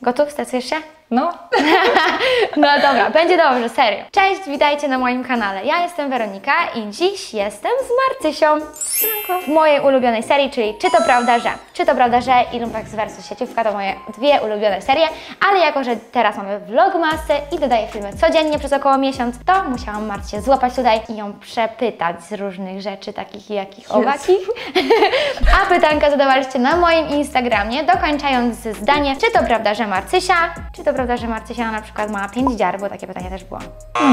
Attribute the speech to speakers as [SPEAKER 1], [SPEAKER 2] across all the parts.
[SPEAKER 1] Gotov jste, si Sirše?
[SPEAKER 2] No.
[SPEAKER 1] No dobra, będzie dobrze, serio. Cześć, witajcie na moim kanale. Ja jestem Weronika i dziś jestem z Marcysią. W mojej ulubionej serii, czyli Czy to prawda, że? Czy to prawda, że i Lumpex vs Sieciówka to moje dwie ulubione serie, ale jako, że teraz mamy vlogmasy i dodaję filmy codziennie przez około miesiąc, to musiałam Marcię złapać tutaj i ją przepytać z różnych rzeczy, takich i jakich owakich. A pytanka zadawaliście na moim Instagramie, dokończając zdanie, czy to prawda, że Marcysia, czy to prawda, że Marcysia na przykład ma pięć dziar, bo takie pytanie też było.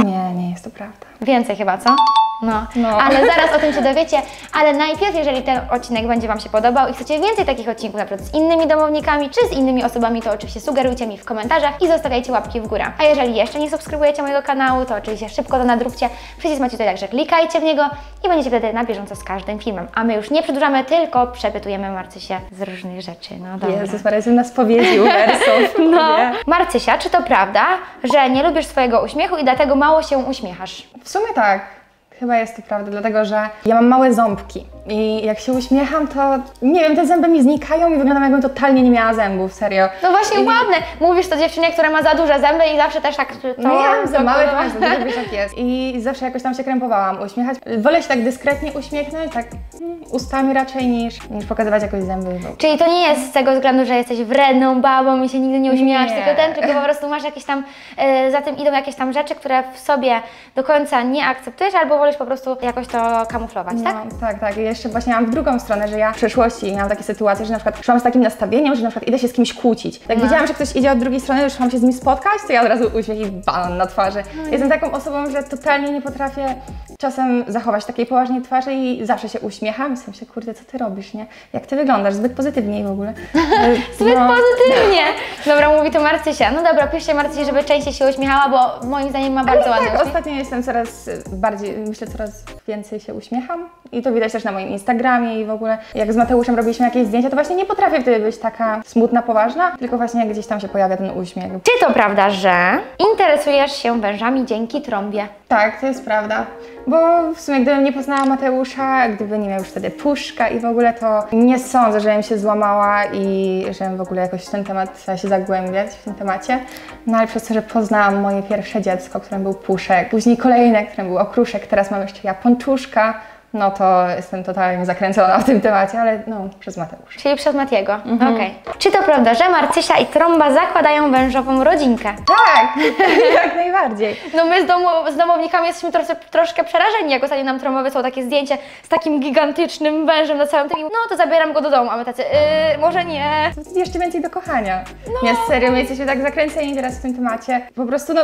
[SPEAKER 2] Nie, nie jest to prawda.
[SPEAKER 1] Więcej chyba, co? No.
[SPEAKER 2] No.
[SPEAKER 1] ale zaraz o tym się dowiecie. Ale najpierw, jeżeli ten odcinek będzie Wam się podobał i chcecie więcej takich odcinków, na przykład z innymi domownikami, czy z innymi osobami, to oczywiście sugerujcie mi w komentarzach i zostawiajcie łapki w górę. A jeżeli jeszcze nie subskrybujecie mojego kanału, to oczywiście szybko to nadróbcie. Przycisk macie tutaj, także klikajcie w niego i będziecie wtedy na bieżąco z każdym filmem. A my już nie przedłużamy, tylko przepytujemy Marcysię z różnych rzeczy. No dobra.
[SPEAKER 2] Jezus Maria, jestem na spowiedzi u wersów.
[SPEAKER 1] No. Marcysia, czy to prawda, że nie lubisz swojego uśmiechu i dlatego mało się uśmiechasz?
[SPEAKER 2] W sumie tak. Chyba jest to prawda, dlatego że ja mam małe ząbki i jak się uśmiecham, to nie wiem, te zęby mi znikają i wyglądam jakbym totalnie nie miała zębów, serio.
[SPEAKER 1] No właśnie
[SPEAKER 2] I-
[SPEAKER 1] ładne. Mówisz to dziewczynie, która ma za duże zęby i zawsze też tak to
[SPEAKER 2] No ja mam za małe, to masz za duże, jak jest. I zawsze jakoś tam się krępowałam uśmiechać. Wolę się tak dyskretnie uśmiechnąć, tak mm, ustami raczej niż, niż pokazywać jakoś zęby.
[SPEAKER 1] Czyli to nie jest z tego względu, że jesteś wredną babą i się nigdy nie uśmiechasz,
[SPEAKER 2] Nie.
[SPEAKER 1] tylko ten, tylko po prostu masz jakieś tam, e, za tym idą jakieś tam rzeczy, które w sobie do końca nie akceptujesz albo wolisz po prostu jakoś to kamuflować, tak?
[SPEAKER 2] No, tak, tak. I jeszcze właśnie mam w drugą stronę, że ja w przeszłości miałam takie sytuacje, że na przykład szłam z takim nastawieniem, że na przykład idę się z kimś kłócić. Jak
[SPEAKER 1] No.
[SPEAKER 2] widziałam, że ktoś idzie od drugiej strony, już szłam się z nim spotkać, to ja od razu uśmiech i balon na twarzy.
[SPEAKER 1] No
[SPEAKER 2] Jestem taką osobą, że totalnie nie potrafię czasem zachować takiej poważnej twarzy i zawsze się uśmiecham i sobie myślę, kurde, co ty robisz, nie? Jak ty wyglądasz? Zbyt pozytywnie w ogóle.
[SPEAKER 1] Zbyt
[SPEAKER 2] No.
[SPEAKER 1] pozytywnie. Dobra, mówi to Marcysia. No dobra, piszcie Marcysi, żeby częściej się uśmiechała, bo moim zdaniem ma bardzo
[SPEAKER 2] Ale
[SPEAKER 1] ładny
[SPEAKER 2] tak,
[SPEAKER 1] uśmiech.
[SPEAKER 2] ostatnio jestem coraz bardziej, myślę, coraz więcej się uśmiecham i to widać też na moim Instagramie i w ogóle jak z Mateuszem robiliśmy jakieś zdjęcia, to właśnie nie potrafię wtedy być taka smutna, poważna, tylko właśnie gdzieś tam się pojawia ten uśmiech.
[SPEAKER 1] Czy to prawda, że interesujesz się wężami dzięki trąbie?
[SPEAKER 2] Tak, to jest prawda, bo w sumie gdybym nie poznała Mateusza, gdyby nie miał już wtedy puszka i w ogóle to nie sądzę, że bym się złamała i żebym w ogóle jakoś w ten temat się zagłębiać w tym temacie. No ale przez to, że poznałam moje pierwsze dziecko, którym był puszek, później kolejne, którym był okruszek, teraz mam jeszcze ja ponczuszka, no to jestem totalnie zakręcona w tym temacie, ale no przez Mateusza.
[SPEAKER 1] Czyli przez Matiego. Okej. Czy to prawda, że Marcysia i Trąba zakładają wężową rodzinkę?
[SPEAKER 2] Tak, jak najbardziej.
[SPEAKER 1] No my z, domu, z domownikami jesteśmy trosze, troszkę przerażeni, jak ostatnio nam Trąba wysłał takie zdjęcie z takim gigantycznym wężem na całym tym. No to zabieram go do domu, a my tacy, yy, może nie.
[SPEAKER 2] Jeszcze więcej do kochania. Nie, serio, my jesteśmy tak zakręceni teraz w tym temacie. Po prostu, no,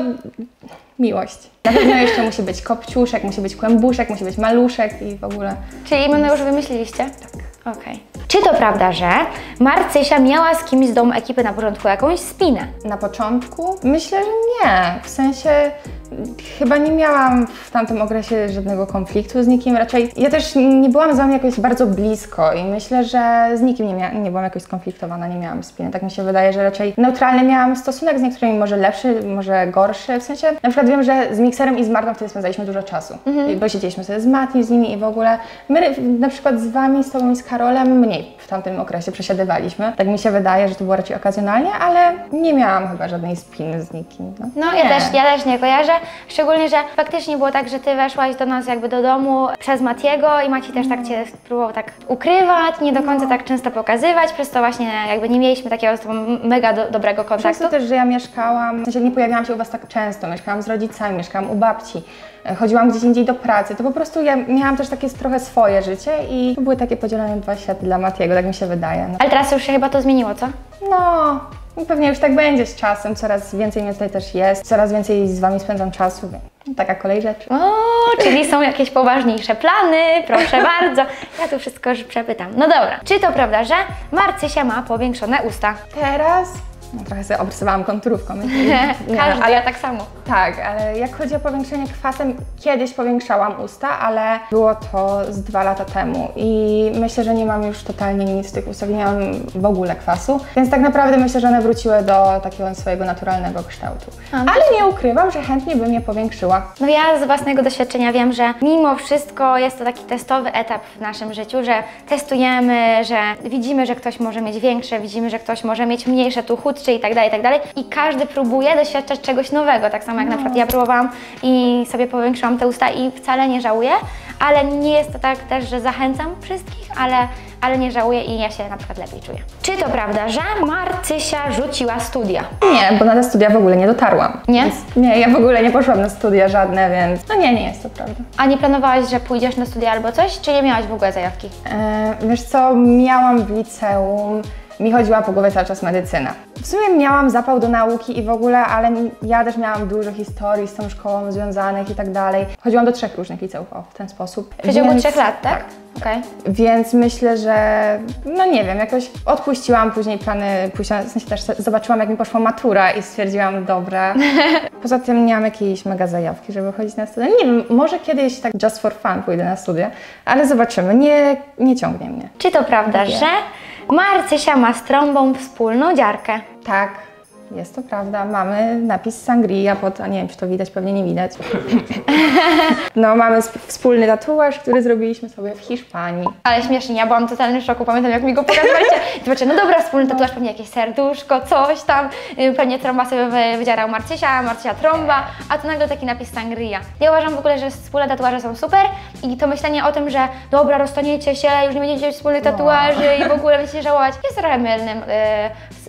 [SPEAKER 2] miłość. Na pewno jeszcze musi być kopciuszek, musi być kłębuszek, musi być maluszek i w ogóle.
[SPEAKER 1] Czyli imiona już wymyśliliście? Tak. Okej. Czy to prawda, że Marcysia miała z kimś z domu ekipy na początku jakąś spinę?
[SPEAKER 2] Na początku myślę, że nie. W sensie chyba nie miałam w tamtym okresie żadnego konfliktu z nikim. Raczej ja też nie byłam z wami jakoś bardzo blisko i myślę, że z nikim nie, mia- nie byłam jakoś skonfliktowana, nie miałam spiny. Tak mi się wydaje, że raczej neutralny miałam stosunek z niektórymi, może lepszy, może gorszy. W sensie na przykład wiem, że z Mikserem i z Martą wtedy spędzaliśmy dużo czasu. I Bo siedzieliśmy sobie z Mati, z nimi i w ogóle my na przykład z wami, z tobą i z Karolem mniej w tamtym okresie przesiadywaliśmy. Tak mi się wydaje, że to było raczej okazjonalnie, ale nie miałam chyba żadnej spiny z nikim. No,
[SPEAKER 1] No ja też, ja też nie kojarzę, szczególnie, że faktycznie było tak, że Ty weszłaś do nas jakby do domu przez Matiego i Maci też tak Cię próbował tak ukrywać, nie do końca tak często pokazywać, przez to właśnie jakby nie mieliśmy takiego z Tobą mega do, dobrego
[SPEAKER 2] Przez
[SPEAKER 1] kontaktu.
[SPEAKER 2] to też, że ja mieszkałam, w sensie nie pojawiałam się u Was tak często, mieszkałam z rodzicami, mieszkałam u babci, e, chodziłam gdzieś indziej do pracy, to po prostu ja miałam też takie trochę swoje życie i były takie podzielone dwa światy dla Matiego, tak mi się wydaje. No,
[SPEAKER 1] Ale teraz już się chyba to zmieniło, co?
[SPEAKER 2] no i pewnie już tak będzie z czasem, coraz więcej mnie tutaj też jest, coraz więcej z Wami spędzam czasu, więc taka kolej rzeczy.
[SPEAKER 1] O, czyli są jakieś poważniejsze plany, proszę bardzo. Ja tu wszystko już przepytam. No dobra, czy to prawda, że Marcysia ma powiększone usta?
[SPEAKER 2] Teraz no, trochę sobie obrysowałam konturówką. Nie,
[SPEAKER 1] Każdy,
[SPEAKER 2] ale
[SPEAKER 1] ja tak samo.
[SPEAKER 2] Tak, ale jak chodzi o powiększenie kwasem, kiedyś powiększałam usta, ale było to z dwa lata temu i myślę, że nie mam już totalnie nic z tych ustaw, nie mam w ogóle kwasu, więc tak naprawdę myślę, że one wróciły do takiego swojego naturalnego kształtu.
[SPEAKER 1] A,
[SPEAKER 2] Ale nie ukrywam, że chętnie bym je powiększyła.
[SPEAKER 1] No ja z własnego doświadczenia wiem, że mimo wszystko jest to taki testowy etap w naszym życiu, że testujemy, że widzimy, że ktoś może mieć większe, widzimy, że ktoś może mieć mniejsze, tu chudsze, krótszy i tak dalej, i tak dalej. I każdy próbuje doświadczać czegoś nowego, tak samo jak na przykład ja próbowałam i sobie powiększyłam te usta i wcale nie żałuję, ale nie jest to tak też, że zachęcam wszystkich, ale, ale nie żałuję i ja się na przykład lepiej czuję. Czy to prawda, że Marcysia rzuciła studia?
[SPEAKER 2] Nie, bo na te studia w ogóle nie dotarłam.
[SPEAKER 1] Nie?
[SPEAKER 2] Więc nie, ja w ogóle nie poszłam na studia żadne, więc no nie, nie jest to prawda.
[SPEAKER 1] A nie planowałaś, że pójdziesz na studia albo coś, czy nie miałaś w ogóle zajawki?
[SPEAKER 2] E, wiesz co, miałam w liceum, mi chodziła po głowie cały czas medycyna. W sumie miałam zapał do nauki i w ogóle, ale ja też miałam dużo historii z tą szkołą związanych i tak dalej. Chodziła do trzech różnych liceów, o, w ten sposób.
[SPEAKER 1] W
[SPEAKER 2] Więc-
[SPEAKER 1] trzech lat, tak? Okej.
[SPEAKER 2] Więc myślę, że no nie wiem, jakoś odpuściłam później plany, pójścia, w sensie też zobaczyłam jak mi poszła matura i stwierdziłam, dobra. Poza tym nie mam jakiejś mega zajawki, żeby chodzić na studia. Nie wiem, może kiedyś tak just for fun pójdę na studia, ale zobaczymy, nie, nie ciągnie mnie.
[SPEAKER 1] Czy to prawda,
[SPEAKER 2] Nie.
[SPEAKER 1] że Marcysia ma z trąbą wspólną dziarkę?
[SPEAKER 2] Tak, jest to prawda. Mamy napis Sangria pod, a nie wiem, czy to widać, pewnie nie widać. No, mamy sp- wspólny tatuaż, który zrobiliśmy sobie w Hiszpanii.
[SPEAKER 1] Ale śmiesznie, ja byłam totalnie w szoku, pamiętam jak mi go pokazywaliście. Zobaczcie, no dobra, wspólny tatuaż, pewnie jakieś serduszko, coś tam, y, pewnie trąba sobie wy- wydzierał Marcysia, Marcysia trąba, a tu nagle taki napis Sangria. Ja uważam w ogóle, że wspólne tatuaże są super i to myślenie o tym, że dobra, rozstaniecie się, już nie będziecie mieć wspólnych tatuaży i w ogóle będziecie żałować, jest trochę mylnym y,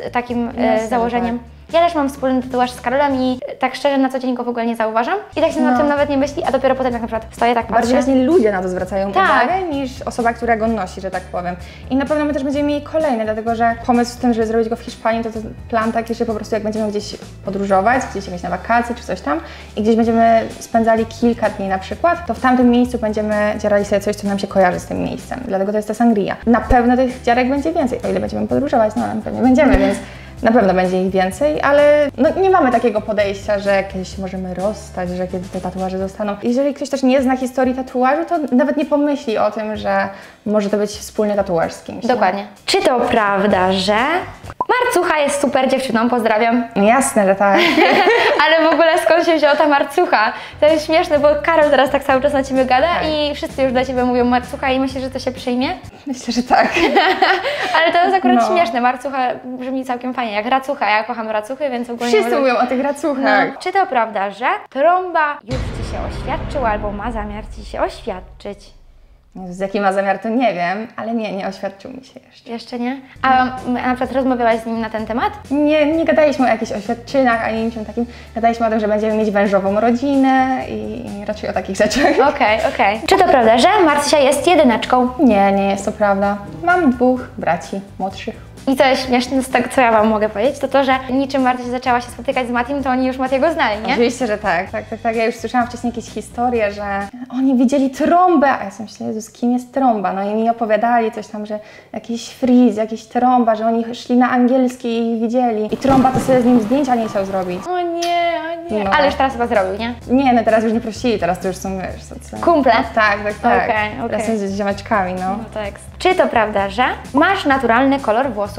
[SPEAKER 1] z takim y, założeniem. Ja też mam wspólny tatuaż z Karolem i y, tak szczerze na co dzień go w ogóle nie zauważam i tak się nad
[SPEAKER 2] No.
[SPEAKER 1] tym nawet nie myśli, a dopiero potem jak na przykład stoję tak
[SPEAKER 2] Bardziej
[SPEAKER 1] patrzę.
[SPEAKER 2] właśnie ludzie na to zwracają
[SPEAKER 1] Tak.
[SPEAKER 2] uwagę niż osoba, która go nosi, że tak powiem. I na pewno my też będziemy mieli kolejne, dlatego że pomysł w tym, żeby zrobić go w Hiszpanii, to, to plan taki, że po prostu jak będziemy gdzieś podróżować, gdzieś jechać na wakacje czy coś tam i gdzieś będziemy spędzali kilka dni na przykład, to w tamtym miejscu będziemy dzierali sobie coś, co nam się kojarzy z tym miejscem. Dlatego to jest ta sangria. Na pewno tych dziarek będzie więcej, o ile będziemy podróżować, no ale pewnie będziemy, więc na pewno będzie ich więcej, ale no, nie mamy takiego podejścia, że kiedyś możemy rozstać, że kiedy te tatuaże zostaną. Jeżeli ktoś też nie zna historii tatuażu, to nawet nie pomyśli o tym, że może to być wspólny tatuaż z kimś.
[SPEAKER 1] Dokładnie. Czy to prawda, że Marcucha jest super dziewczyną, pozdrawiam.
[SPEAKER 2] Jasne, że tak.
[SPEAKER 1] Ale w ogóle się wzięła ta Marcucha? To jest śmieszne, bo Karol teraz tak cały czas na Ciebie gada
[SPEAKER 2] Tak.
[SPEAKER 1] i wszyscy już do Ciebie mówią Marcucha i myślę, że to się przyjmie.
[SPEAKER 2] Myślę, że tak.
[SPEAKER 1] Ale to jest akurat
[SPEAKER 2] No.
[SPEAKER 1] śmieszne. Marcucha brzmi całkiem fajnie, jak racucha. Ja kocham racuchy, więc ogólnie...
[SPEAKER 2] Wszyscy
[SPEAKER 1] może-
[SPEAKER 2] mówią o tych racuchach.
[SPEAKER 1] no. Czy to prawda, że trąba już Ci się oświadczył albo ma zamiar Ci się oświadczyć?
[SPEAKER 2] Jezus, Jaki ma zamiar, to nie wiem, ale nie, nie oświadczył mi się jeszcze.
[SPEAKER 1] Jeszcze nie? A na przykład rozmawiałaś z nim na ten temat?
[SPEAKER 2] Nie, nie gadaliśmy o jakichś oświadczynach ani niczym takim. Gadaliśmy o tym, że będziemy mieć wężową rodzinę i raczej o takich rzeczach.
[SPEAKER 1] Okej, okej. Czy to prawda, że Marcysia jest jedyneczką?
[SPEAKER 2] Nie, nie jest to prawda. Mam dwóch braci młodszych.
[SPEAKER 1] I co jest śmieszne z tego, co ja Wam mogę powiedzieć, to to, że niczym Martysia zaczęła się spotykać z Matim, to oni już Matiego znali, nie?
[SPEAKER 2] Oczywiście, że tak, tak, tak, tak. Ja już słyszałam wcześniej jakieś historie, że oni widzieli trąbę, a ja sobie myślę, Jezus, kim jest trąba? No i mi opowiadali coś tam, że jakiś friz, jakiś trąba, że oni szli na angielski i widzieli. I trąba to sobie z nim zdjęcia nie chciał zrobić.
[SPEAKER 1] O nie, o nie.
[SPEAKER 2] No.
[SPEAKER 1] Ale już teraz chyba zrobił, nie?
[SPEAKER 2] Nie, no teraz już nie prosili, teraz to już są, wiesz, co, co.
[SPEAKER 1] Kumple?
[SPEAKER 2] Tak, tak, tak.
[SPEAKER 1] Okej,
[SPEAKER 2] Teraz
[SPEAKER 1] okej.
[SPEAKER 2] są z ziomeczkami, no.
[SPEAKER 1] No tekst. Czy to prawda, że masz naturalny kolor włosów?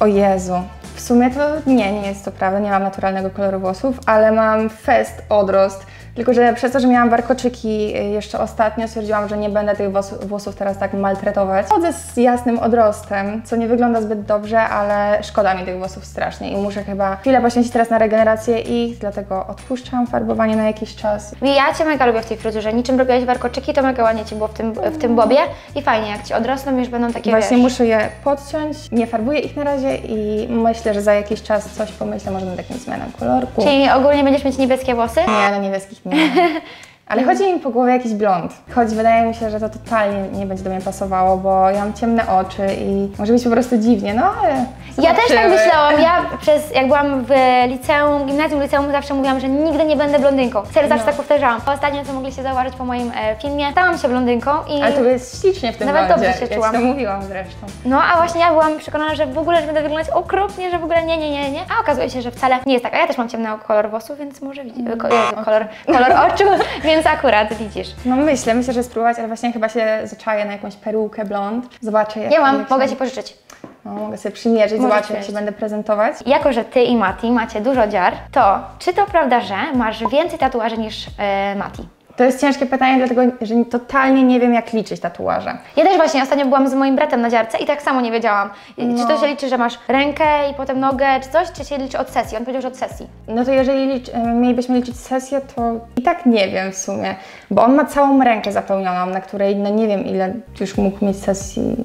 [SPEAKER 2] O Jezu. W sumie to nie, nie jest to prawda, nie mam naturalnego koloru włosów, ale mam fest odrost. Tylko, że przez to, że miałam warkoczyki y, jeszcze ostatnio, stwierdziłam, że nie będę tych włosów, włosów teraz tak maltretować. Chodzę z jasnym odrostem, co nie wygląda zbyt dobrze, ale szkoda mi tych włosów strasznie i muszę chyba chwilę poświęcić teraz na regenerację ich, dlatego odpuszczam farbowanie na jakiś czas.
[SPEAKER 1] Ja Cię mega lubię w tej fryzurze. Niczym robiłaś warkoczyki, to mega ładnie Ci było w tym, w tym bobie. I fajnie, jak Ci odrosną, już będą takie,
[SPEAKER 2] Właśnie
[SPEAKER 1] wiesz...
[SPEAKER 2] muszę je podciąć, nie farbuję ich na razie i myślę, że za jakiś czas coś pomyślę, może nad jakimś zmianą kolorku.
[SPEAKER 1] Czyli ogólnie będziesz mieć niebieskie włosy?
[SPEAKER 2] Nie, na niebieskich nie. Ale chodzi mi po głowie jakiś blond. Choć wydaje mi się, że to totalnie nie będzie do mnie pasowało, bo ja mam ciemne oczy i może być po prostu dziwnie, no ale.
[SPEAKER 1] Ja też tak myślałam. Ja przez, jak byłam w liceum, gimnazjum, liceum, zawsze mówiłam, że nigdy nie będę blondynką. Serio, zawsze
[SPEAKER 2] No.
[SPEAKER 1] tak powtarzałam. Ostatnio, co mogliście zauważyć po moim e, filmie, stałam się blondynką i...
[SPEAKER 2] Ale to jest ślicznie w tym
[SPEAKER 1] Nawet
[SPEAKER 2] blondzie.
[SPEAKER 1] dobrze się
[SPEAKER 2] ja
[SPEAKER 1] czułam.
[SPEAKER 2] ci to mówiłam zresztą.
[SPEAKER 1] No, a właśnie ja byłam przekonana, że w ogóle, że będę wyglądać okropnie, że w ogóle nie, nie, nie, nie. A okazuje się, że wcale nie jest tak. A ja też mam ciemny kolor włosów, więc może ko- Jezu, kolor, kolor oczu, więc akurat widzisz.
[SPEAKER 2] No myślę, myślę, że spróbować, ale właśnie chyba się zaczaję na jakąś perukę blond. Zobaczę jak
[SPEAKER 1] Ja mam,
[SPEAKER 2] jak
[SPEAKER 1] mogę
[SPEAKER 2] się-
[SPEAKER 1] Ci pożyczyć.
[SPEAKER 2] No, mogę sobie przymierzyć,
[SPEAKER 1] Możesz
[SPEAKER 2] zobaczyć jak się będę prezentować.
[SPEAKER 1] Jako, że Ty i Mati macie dużo dziar, to czy to prawda, że masz więcej tatuaży niż e, Mati?
[SPEAKER 2] To jest ciężkie pytanie, dlatego że totalnie nie wiem, jak liczyć tatuaże.
[SPEAKER 1] Ja też właśnie ostatnio byłam z moim bratem na dziarce i tak samo nie wiedziałam. Czy to się liczy, że masz rękę i potem nogę, czy coś, czy się liczy od sesji? On powiedział, że od sesji.
[SPEAKER 2] No to jeżeli licz, e, mielibyśmy liczyć sesję, to i tak nie wiem w sumie, bo on ma całą rękę zapełnioną, na której no nie wiem ile już mógł mieć sesji.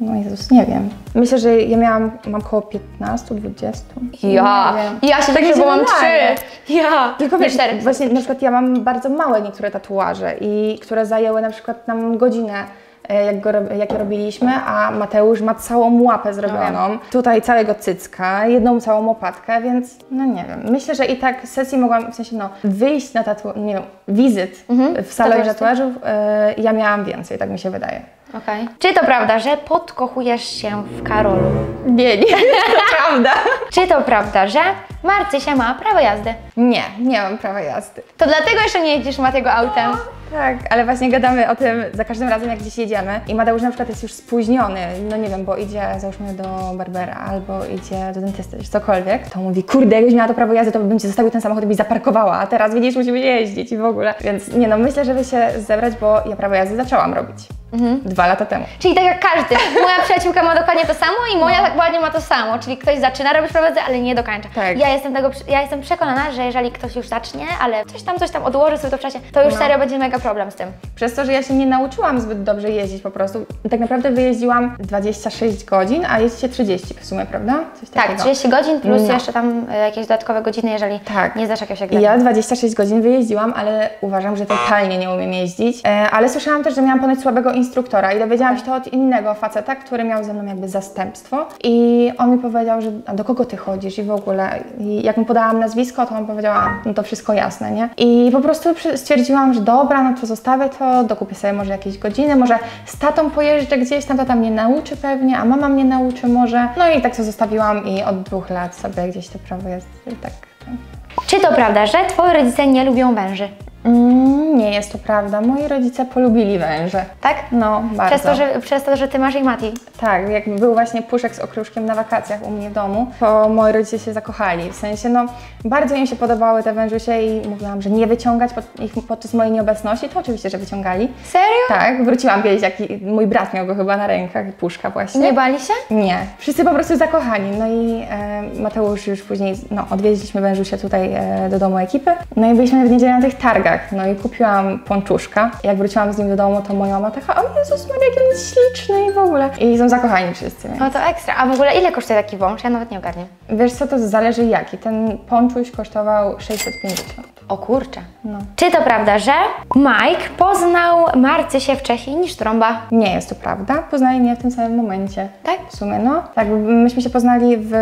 [SPEAKER 2] No Jezus, nie wiem. Myślę, że ja miałam, mam około 15, 20.
[SPEAKER 1] Ja, ja się
[SPEAKER 2] Tak
[SPEAKER 1] bo mam
[SPEAKER 2] wydaje.
[SPEAKER 1] trzy. Ja,
[SPEAKER 2] Tylko wiesz, właśnie na przykład ja mam bardzo małe niektóre tatuaże i które zajęły na przykład nam godzinę. e, Jak, go, jak je robiliśmy, a Mateusz ma całą łapę zrobioną, tutaj całego cycka, jedną całą łopatkę, więc no nie wiem. Myślę, że i tak sesji mogłam, w sensie no, wyjść na tatu, nie wiem, wizyt w salonie tatuażów, e, ja miałam więcej, tak mi się wydaje.
[SPEAKER 1] Okej. Czy to prawda, że podkochujesz się w Karolu?
[SPEAKER 2] Nie, nie, to prawda.
[SPEAKER 1] Czy to prawda, że Marcysia ma prawo jazdy?
[SPEAKER 2] Nie, nie mam prawa jazdy.
[SPEAKER 1] To dlatego jeszcze nie jedziesz Matiego autem.
[SPEAKER 2] Tak, ale właśnie gadamy o tym za każdym razem, jak gdzieś jedziemy. I Mateusz na przykład jest już spóźniony, no nie wiem, bo idzie załóżmy do Barbera albo idzie do dentysty, czy cokolwiek. To mówi, kurde, jakbyś miała to prawo jazdy, to bym ci zostawił ten samochód i byś zaparkowała, a teraz widzisz, musimy jeździć i w ogóle. Więc nie no, myślę, żeby się zebrać, bo ja prawo jazdy zaczęłam robić. Dwa lata temu.
[SPEAKER 1] Czyli tak jak każdy. Moja przyjaciółka ma dokładnie to samo i moja tak ładnie ma to samo. Czyli ktoś zaczyna robić jazdy, ale nie dokończa.
[SPEAKER 2] Tak.
[SPEAKER 1] Ja jestem tego, ja jestem przekonana, że jeżeli ktoś już zacznie, ale coś tam, coś tam odłoży sobie to w czasie, to już
[SPEAKER 2] No.
[SPEAKER 1] serio będzie mega problem z tym.
[SPEAKER 2] Przez to, że ja się nie nauczyłam zbyt dobrze jeździć po prostu. Tak naprawdę wyjeździłam 26 godzin, a jeździcie 30 w sumie, prawda? Coś
[SPEAKER 1] Tak,
[SPEAKER 2] takiego.
[SPEAKER 1] 30 godzin plus
[SPEAKER 2] No.
[SPEAKER 1] jeszcze tam e, jakieś dodatkowe godziny, jeżeli
[SPEAKER 2] Tak.
[SPEAKER 1] nie zdasz jakiegoś egzaminu.
[SPEAKER 2] ja 26 godzin wyjeździłam, ale uważam, że totalnie nie umiem jeździć. E, ale słyszałam też, że miałam ponoć słabego instruktora i dowiedziałam się to od innego faceta, który miał ze mną jakby zastępstwo. I on mi powiedział, że a do kogo ty chodzisz i w ogóle. I jak mu podałam nazwisko, to on powiedział, a, no to wszystko jasne, nie? I po prostu stwierdziłam, że dobra, no to zostawię to, dokupię sobie może jakieś godziny, może z tatą pojeżdżę gdzieś tam, tata mnie nauczy pewnie, a mama mnie nauczy może. No i tak to zostawiłam i od dwóch lat sobie gdzieś to prawo jest tak. tak.
[SPEAKER 1] Czy to prawda, że twoi rodzice nie lubią węży?
[SPEAKER 2] Mm, nie jest to prawda. Moi rodzice polubili węże.
[SPEAKER 1] Tak?
[SPEAKER 2] No, bardzo.
[SPEAKER 1] Przez to, że, przez to, że ty masz i Mati.
[SPEAKER 2] Tak, jak był właśnie puszek z okruszkiem na wakacjach u mnie w domu, to moi rodzice się zakochali. W sensie, no, bardzo im się podobały te wężusie i mówiłam, że nie wyciągać pod, ich podczas mojej nieobecności, to oczywiście, że wyciągali.
[SPEAKER 1] Serio?
[SPEAKER 2] Tak, wróciłam kiedyś, jak i- mój brat miał go chyba na rękach, puszka właśnie.
[SPEAKER 1] Nie bali się?
[SPEAKER 2] Nie, wszyscy po prostu zakochani. No i e, Mateusz już później, no odwieźliśmy wężusia tutaj e, do domu ekipy. No i byliśmy w niedzielę na tych targach. No i kupiłam pączuszka. Jak wróciłam z nim do domu, to moja mama taka, o Jezus Maria, jaki on jest śliczny i w ogóle. I są zakochani wszyscy. Więc.
[SPEAKER 1] No to ekstra. A w ogóle ile kosztuje taki wąż? Ja nawet nie ogarniam.
[SPEAKER 2] Wiesz co, to zależy jaki. Ten pączuś kosztował 650.
[SPEAKER 1] O kurczę.
[SPEAKER 2] No.
[SPEAKER 1] Czy to prawda, że Mike poznał Marcysię wcześniej niż Trąba?
[SPEAKER 2] Nie jest to prawda. Poznali mnie w tym samym momencie.
[SPEAKER 1] Tak?
[SPEAKER 2] W sumie, no. Tak, myśmy się poznali w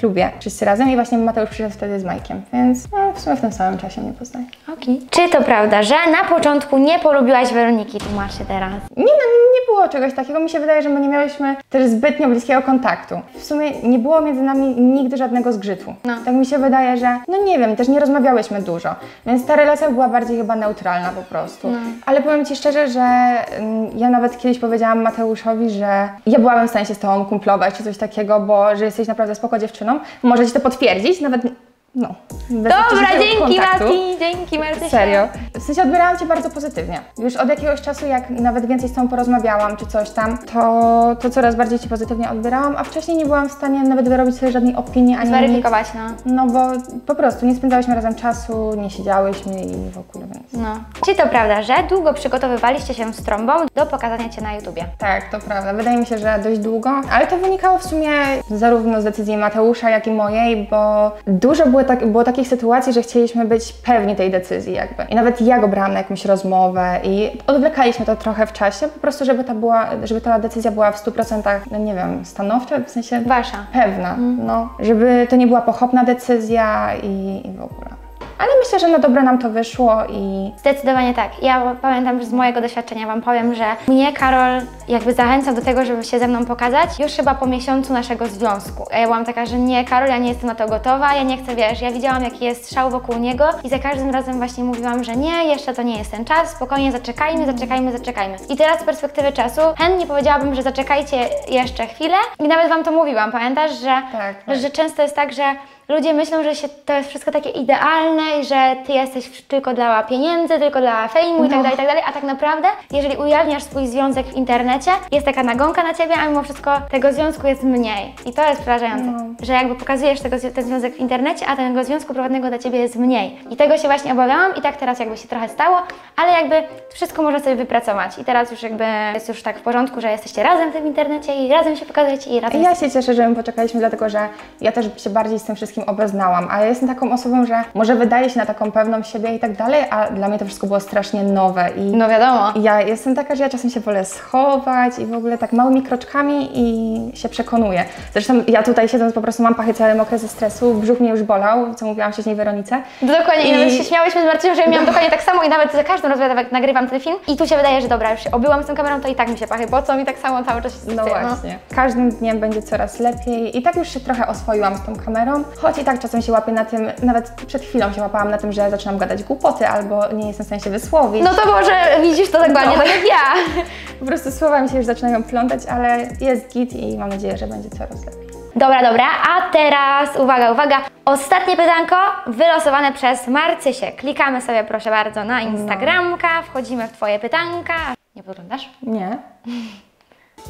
[SPEAKER 2] klubie wszyscy razem i właśnie Mateusz przyszedł wtedy z Majkiem, więc no, w sumie w tym samym czasie mnie poznali.
[SPEAKER 1] Okej. Czy to prawda, że na początku nie polubiłaś Weroniki? Tłumacz się teraz.
[SPEAKER 2] Nie, no nie było czegoś takiego. Mi się wydaje, że my nie miałyśmy też zbytnio bliskiego kontaktu. W sumie nie było między nami nigdy żadnego zgrzytu.
[SPEAKER 1] No.
[SPEAKER 2] Tak mi się wydaje, że no nie wiem, też nie rozmawiałyśmy dużo, więc ta relacja była bardziej chyba neutralna po prostu. Ale powiem Ci szczerze, że mm, ja nawet kiedyś powiedziałam Mateuszowi, że ja byłabym w stanie się z Tobą kumplować czy coś takiego, bo że jesteś naprawdę spoko dziewczyną. Może Ci to potwierdzić, nawet no.
[SPEAKER 1] Dobra, dzięki
[SPEAKER 2] kontaktu.
[SPEAKER 1] Mati, dzięki Marcysia.
[SPEAKER 2] Serio. W sensie odbierałam Cię bardzo pozytywnie. Już od jakiegoś czasu, jak nawet więcej z Tobą porozmawiałam czy coś tam, to, to coraz bardziej Cię pozytywnie odbierałam, a wcześniej nie byłam w stanie nawet wyrobić sobie żadnej opinii ani.
[SPEAKER 1] Zweryfikować, no.
[SPEAKER 2] No bo po prostu nie spędzałyśmy razem czasu, nie siedziałyśmy i w ogóle, więc...
[SPEAKER 1] no. Czy to prawda, że długo przygotowywaliście się z Trąbą do pokazania Cię na YouTubie?
[SPEAKER 2] Tak, to prawda. Wydaje mi się, że dość długo, ale to wynikało w sumie zarówno z decyzji Mateusza, jak i mojej, bo dużo było, tak, było takich sytuacji, że chcieliśmy być pewni tej decyzji jakby. I nawet ja go brałam na jakąś rozmowę i odwlekaliśmy to trochę w czasie, po prostu żeby ta, była, żeby ta decyzja była w 100% no nie wiem, stanowcza, w sensie
[SPEAKER 1] Wasza.
[SPEAKER 2] pewna, no. Żeby to nie była pochopna decyzja i, i w ogóle. Ale myślę, że na dobre nam to wyszło i
[SPEAKER 1] Zdecydowanie tak. Ja pamiętam że z mojego doświadczenia Wam powiem, że mnie Karol jakby zachęcał do tego, żeby się ze mną pokazać już chyba po miesiącu naszego związku. Ja byłam taka, że nie Karol, ja nie jestem na to gotowa, ja nie chcę, wiesz, ja widziałam jaki jest szał wokół niego i za każdym razem właśnie mówiłam, że nie, jeszcze to nie jest ten czas, spokojnie zaczekajmy, zaczekajmy, zaczekajmy. I teraz z perspektywy czasu chętnie powiedziałabym, że zaczekajcie jeszcze chwilę i nawet Wam to mówiłam, pamiętasz, że,
[SPEAKER 2] Tak, tak.
[SPEAKER 1] że często jest tak, że ludzie myślą, że się, to jest wszystko takie idealne i że ty jesteś tylko dla pieniędzy, tylko dla fejmu i tak
[SPEAKER 2] No.
[SPEAKER 1] dalej, i tak dalej, a tak naprawdę, jeżeli ujawniasz swój związek w internecie, jest taka nagonka na ciebie, a mimo wszystko tego związku jest mniej. I to jest przerażające,
[SPEAKER 2] No.
[SPEAKER 1] że jakby pokazujesz tego, ten związek w internecie, a tego związku prywatnego dla ciebie jest mniej. I tego się właśnie obawiałam i tak teraz jakby się trochę stało, ale jakby wszystko można sobie wypracować. I teraz już jakby jest już tak w porządku, że jesteście razem w tym internecie i razem się pokazujecie i razem
[SPEAKER 2] Ja się cieszę, że my poczekaliśmy, dlatego że ja też się bardziej z tym wszystkim obeznałam, a ja jestem taką osobą, że może wydaje się na taką pewną siebie i tak dalej, a dla mnie to wszystko było strasznie nowe i
[SPEAKER 1] No wiadomo.
[SPEAKER 2] ja jestem taka, że ja czasem się wolę schować i w ogóle tak małymi kroczkami i się przekonuję. Zresztą ja tutaj siedząc po prostu mam pachy całe mokre ze stresu, brzuch mnie już bolał, co mówiłam wcześniej Weronice.
[SPEAKER 1] Dokładnie, i nawet się śmiałyśmy z Marcinem, że ja miałam dokładnie tak samo i nawet za każdym razem jak nagrywam ten film i tu się wydaje, że dobra, już się obyłam z tą kamerą, to i tak mi się pachy pocą i tak samo cały czas się
[SPEAKER 2] No
[SPEAKER 1] sypię,
[SPEAKER 2] właśnie. Każdym dniem będzie coraz lepiej i tak już się trochę oswoiłam z tą kamerą, choć i tak czasem się łapię na tym, nawet przed chwilą się łapałam na tym, że zaczynam gadać głupoty albo nie jestem w stanie się wysłowić.
[SPEAKER 1] No to może widzisz to dokładnie
[SPEAKER 2] No.
[SPEAKER 1] tak jak ja.
[SPEAKER 2] Po prostu słowa mi się już zaczynają plątać, ale jest git i mam nadzieję, że będzie coraz lepiej.
[SPEAKER 1] Dobra, dobra, a teraz uwaga, uwaga. Ostatnie pytanko wylosowane przez Marcysię. Klikamy sobie proszę bardzo na Instagramka, wchodzimy w Twoje pytanka. Nie podglądasz?
[SPEAKER 2] Nie?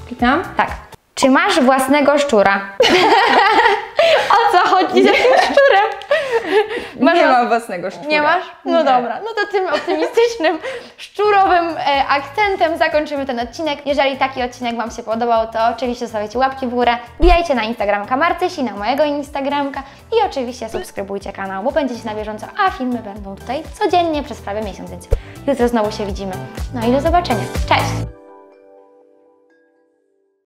[SPEAKER 2] Klikam?
[SPEAKER 1] Tak. Czy masz własnego szczura? o co chodzi z jakim szczurem? Masz
[SPEAKER 2] nie mam własnego szczura.
[SPEAKER 1] Nie masz? No
[SPEAKER 2] Nie.
[SPEAKER 1] dobra, no to tym optymistycznym, szczurowym e, akcentem zakończymy ten odcinek. Jeżeli taki odcinek Wam się podobał, to oczywiście zostawiajcie łapki w górę, wbijajcie na Instagramka Marcysi, na mojego Instagramka i oczywiście subskrybujcie kanał, bo będziecie na bieżąco, a filmy będą tutaj codziennie przez prawie miesiąc, więc jutro znowu się widzimy. No i do zobaczenia. Cześć!